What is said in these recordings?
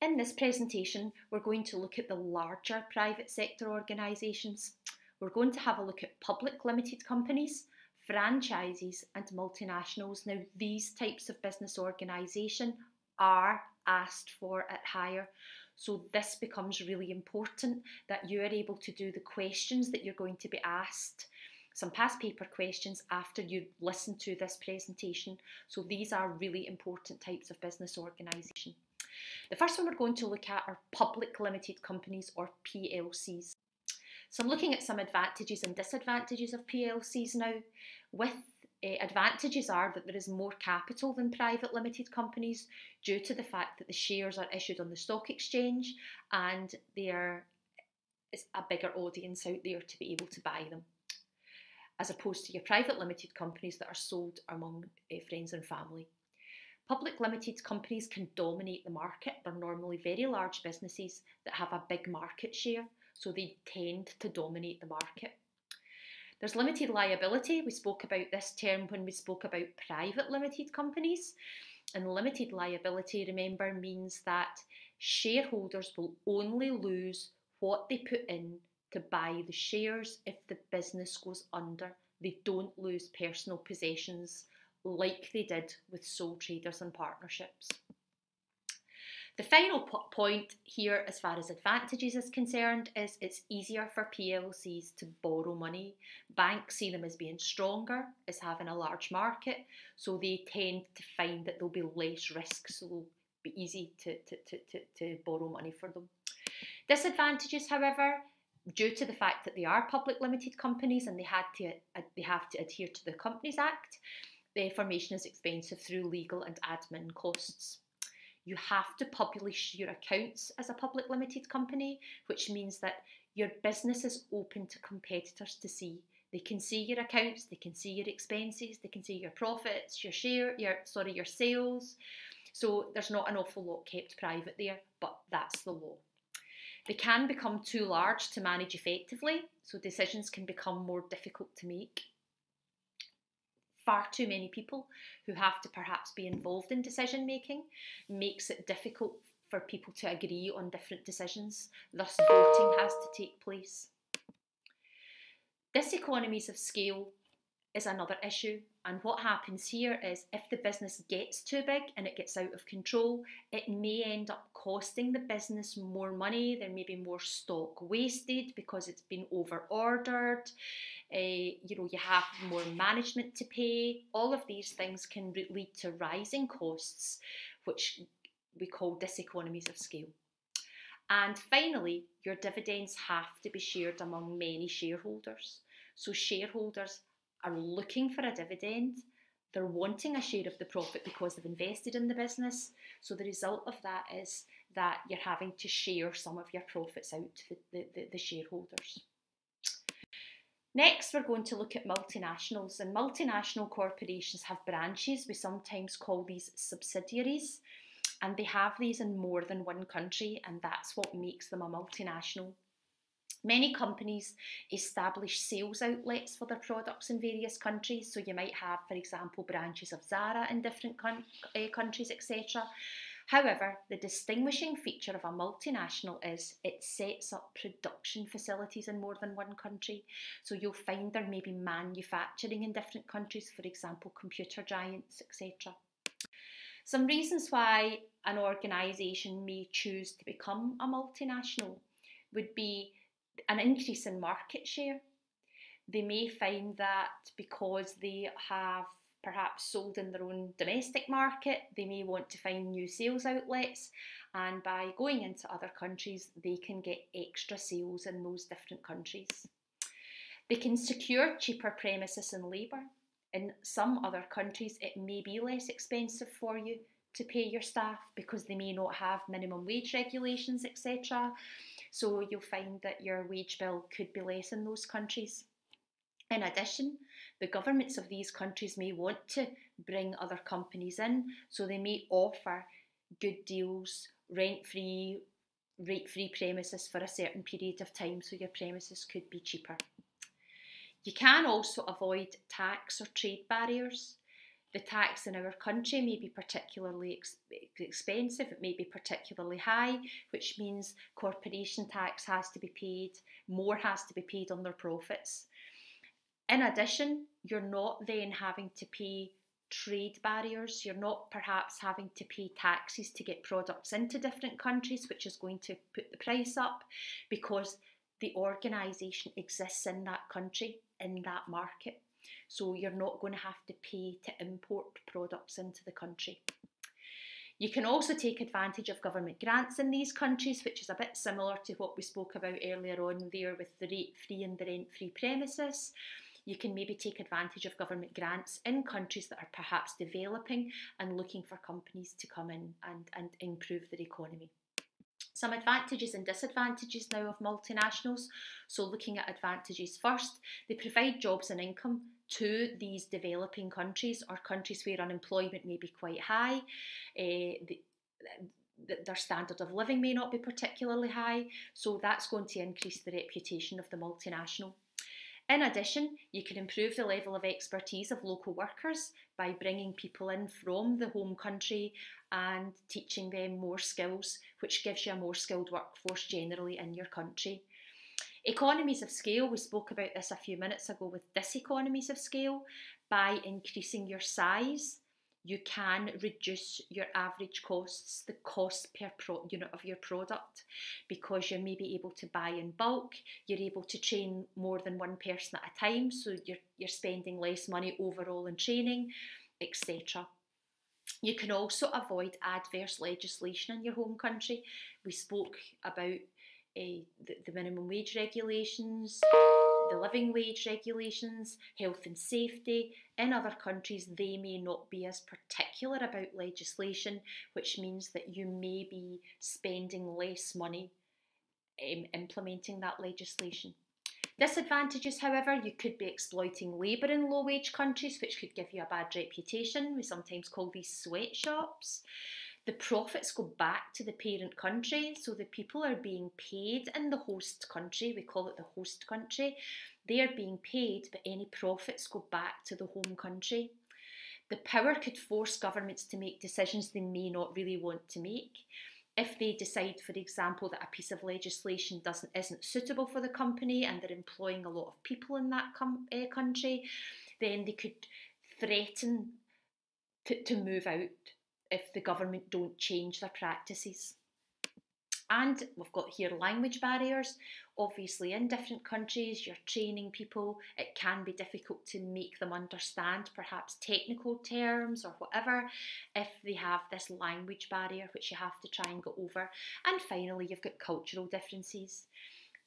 In this presentation, we're going to look at the larger private sector organisations. We're going to have a look at public limited companies, franchises and multinationals. Now, these types of business organisation are asked for at Higher. So this becomes really important that you are able to do the questions that you're going to be asked some past paper questions after you listen to this presentation. So these are really important types of business organisation. The first one we're going to look at are public limited companies or PLCs. So I'm looking at some advantages and disadvantages of PLCs now. With uh, advantages are that there is more capital than private limited companies due to the fact that the shares are issued on the stock exchange and there is a bigger audience out there to be able to buy them as opposed to your private limited companies that are sold among uh, friends and family. Public limited companies can dominate the market. They're normally very large businesses that have a big market share, so they tend to dominate the market. There's limited liability. We spoke about this term when we spoke about private limited companies. And limited liability, remember, means that shareholders will only lose what they put in to buy the shares if the business goes under. They don't lose personal possessions like they did with sole traders and partnerships. The final point here, as far as advantages is concerned, is it's easier for PLCs to borrow money. Banks see them as being stronger, as having a large market, so they tend to find that there'll be less risk, so it'll be easy to, to, to, to, to borrow money for them. Disadvantages, however, due to the fact that they are public limited companies and they had to they have to adhere to the Companies Act, the formation is expensive through legal and admin costs. You have to publish your accounts as a public limited company, which means that your business is open to competitors to see. They can see your accounts, they can see your expenses, they can see your profits, your share, your sorry, your sales. So there's not an awful lot kept private there, but that's the law. They can become too large to manage effectively, so decisions can become more difficult to make. Far too many people who have to perhaps be involved in decision making makes it difficult for people to agree on different decisions, thus, voting has to take place. This economies of scale is another issue. And what happens here is if the business gets too big and it gets out of control, it may end up costing the business more money. There may be more stock wasted because it's been over ordered. Uh, you know, you have more management to pay. All of these things can lead to rising costs, which we call diseconomies of scale. And finally, your dividends have to be shared among many shareholders. So shareholders are looking for a dividend. They're wanting a share of the profit because they've invested in the business. So the result of that is that you're having to share some of your profits out to the, the, the shareholders. Next, we're going to look at multinationals, and multinational corporations have branches. We sometimes call these subsidiaries, and they have these in more than one country, and that's what makes them a multinational. Many companies establish sales outlets for their products in various countries. So you might have, for example, branches of Zara in different uh, countries, etc. However, the distinguishing feature of a multinational is it sets up production facilities in more than one country. So you'll find there may be manufacturing in different countries, for example, computer giants, etc. Some reasons why an organisation may choose to become a multinational would be an increase in market share. They may find that because they have perhaps sold in their own domestic market, they may want to find new sales outlets, and by going into other countries, they can get extra sales in those different countries. They can secure cheaper premises and labour. In some other countries, it may be less expensive for you to pay your staff because they may not have minimum wage regulations, etc. So you'll find that your wage bill could be less in those countries. In addition, the governments of these countries may want to bring other companies in, so they may offer good deals, rent free, rate free premises for a certain period of time, so your premises could be cheaper. You can also avoid tax or trade barriers. The tax in our country may be particularly ex- expensive, it may be particularly high, which means corporation tax has to be paid, more has to be paid on their profits. In addition, you're not then having to pay trade barriers, you're not perhaps having to pay taxes to get products into different countries, which is going to put the price up because the organisation exists in that country, in that market. So you're not going to have to pay to import products into the country. You can also take advantage of government grants in these countries, which is a bit similar to what we spoke about earlier on there with the rate free and the rent free premises. You can maybe take advantage of government grants in countries that are perhaps developing and looking for companies to come in and, and improve their economy. Some advantages and disadvantages now of multinationals. So, looking at advantages first, they provide jobs and income to these developing countries or countries where unemployment may be quite high. Uh, the, their standard of living may not be particularly high, so that's going to increase the reputation of the multinational. In addition, you can improve the level of expertise of local workers by bringing people in from the home country and teaching them more skills, which gives you a more skilled workforce generally in your country. Economies of scale, we spoke about this a few minutes ago with diseconomies of scale. By increasing your size, you can reduce your average costs, the cost per pro- unit of your product, because you're maybe able to buy in bulk, you're able to train more than one person at a time, so you're, you're spending less money overall in training, etc. You can also avoid adverse legislation in your home country. We spoke about uh, the, the minimum wage regulations, the living wage regulations, health and safety. In other countries, they may not be as particular about legislation, which means that you may be spending less money um, implementing that legislation. Disadvantages, however, you could be exploiting labour in low wage countries, which could give you a bad reputation. We sometimes call these sweatshops. The profits go back to the parent country, so the people are being paid in the host country, we call it the host country. They are being paid, but any profits go back to the home country. The power could force governments to make decisions they may not really want to make. If they decide, for example, that a piece of legislation doesn't isn't suitable for the company and they're employing a lot of people in that uh, country, then they could threaten to, to move out if the government don't change their practices. And we've got here language barriers. Obviously, in different countries, you're training people. It can be difficult to make them understand perhaps technical terms or whatever if they have this language barrier, which you have to try and get over. And finally, you've got cultural differences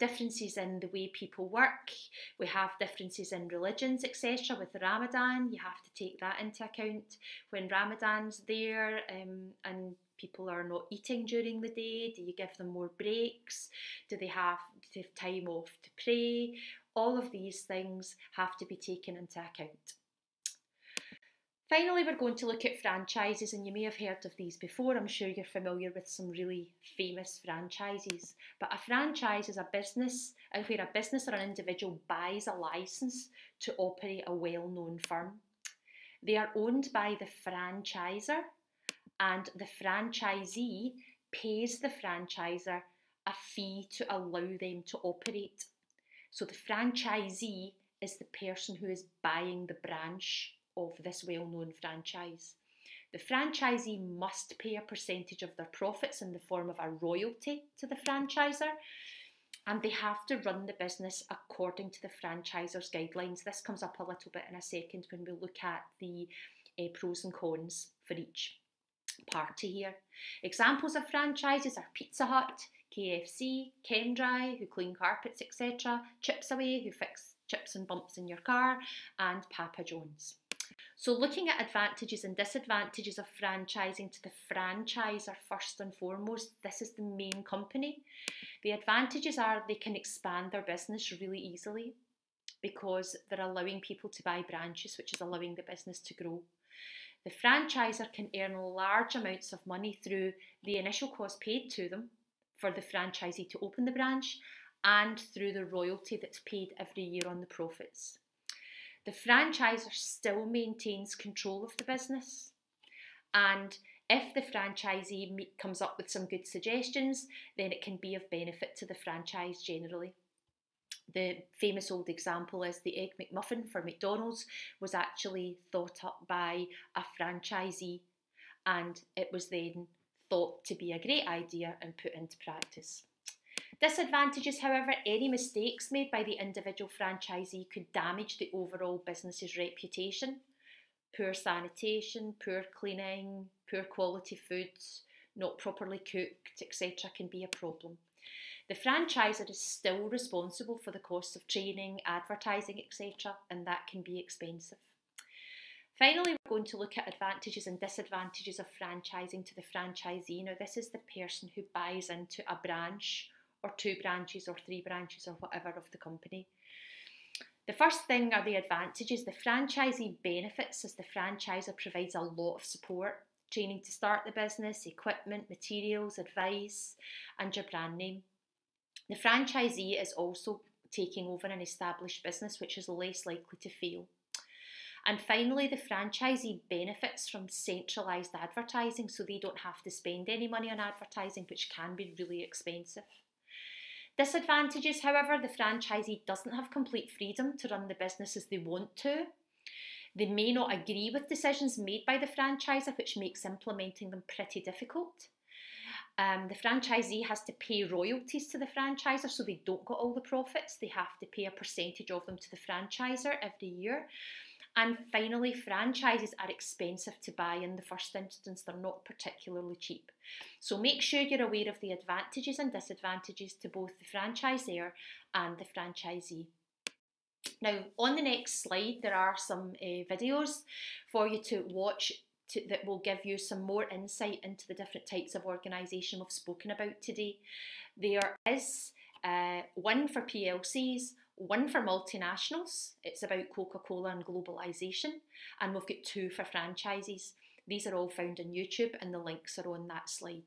differences in the way people work. We have differences in religions, etc. With Ramadan, you have to take that into account. When Ramadan's there um, and people are not eating during the day, do you give them more breaks? Do they have, do they have time off to pray? All of these things have to be taken into account. Finally, we're going to look at franchises, and you may have heard of these before. I'm sure you're familiar with some really famous franchises. But a franchise is a business uh, where a business or an individual buys a license to operate a well known firm. They are owned by the franchisor, and the franchisee pays the franchisor a fee to allow them to operate. So the franchisee is the person who is buying the branch of this well known franchise. The franchisee must pay a percentage of their profits in the form of a royalty to the franchisor, and they have to run the business according to the franchisor's guidelines. This comes up a little bit in a second when we look at the uh, pros and cons for each party here. Examples of franchises are Pizza Hut, KFC, Chem-Dry, who clean carpets, etc., Chips Away, who fix chips and bumps in your car, and Papa John's. So, looking at advantages and disadvantages of franchising to the franchisor first and foremost, this is the main company. The advantages are they can expand their business really easily because they're allowing people to buy branches, which is allowing the business to grow. The franchisor can earn large amounts of money through the initial cost paid to them for the franchisee to open the branch and through the royalty that's paid every year on the profits. The franchisor still maintains control of the business. And if the franchisee comes up with some good suggestions, then it can be of benefit to the franchise generally. The famous old example is the Egg McMuffin for McDonald's was actually thought up by a franchisee and it was then thought to be a great idea and put into practice. Disadvantages, however, any mistakes made by the individual franchisee could damage the overall business's reputation poor sanitation, poor cleaning, poor quality foods, not properly cooked, etc., can be a problem. The franchisor is still responsible for the costs of training, advertising, etc., and that can be expensive. Finally, we're going to look at advantages and disadvantages of franchising to the franchisee. Now, this is the person who buys into a branch or two branches or three branches or whatever of the company. The first thing are the advantages. The franchisee benefits as the franchisor provides a lot of support, training to start the business, equipment, materials, advice, and your brand name. The franchisee is also taking over an established business which is less likely to fail. And finally, the franchisee benefits from centralised advertising so they don't have to spend any money on advertising, which can be really expensive. Disadvantages, however, the franchisee doesn't have complete freedom to run the business as they want to. They may not agree with decisions made by the franchisor, which makes implementing them pretty difficult. Um, the franchisee has to pay royalties to the franchisor, so they don't get all the profits. They have to pay a percentage of them to the franchisor every year. And finally, franchises are expensive to buy in the first instance, they're not particularly cheap. So make sure you're aware of the advantages and disadvantages to both the franchisor and the franchisee. Now, on the next slide, there are some uh, videos for you to watch to, that will give you some more insight into the different types of organisation we've spoken about today. There is uh, one for PLCs, one for multinationals, it's about Coca Cola and globalisation, and we've got two for franchises. These are all found on YouTube, and the links are on that slide.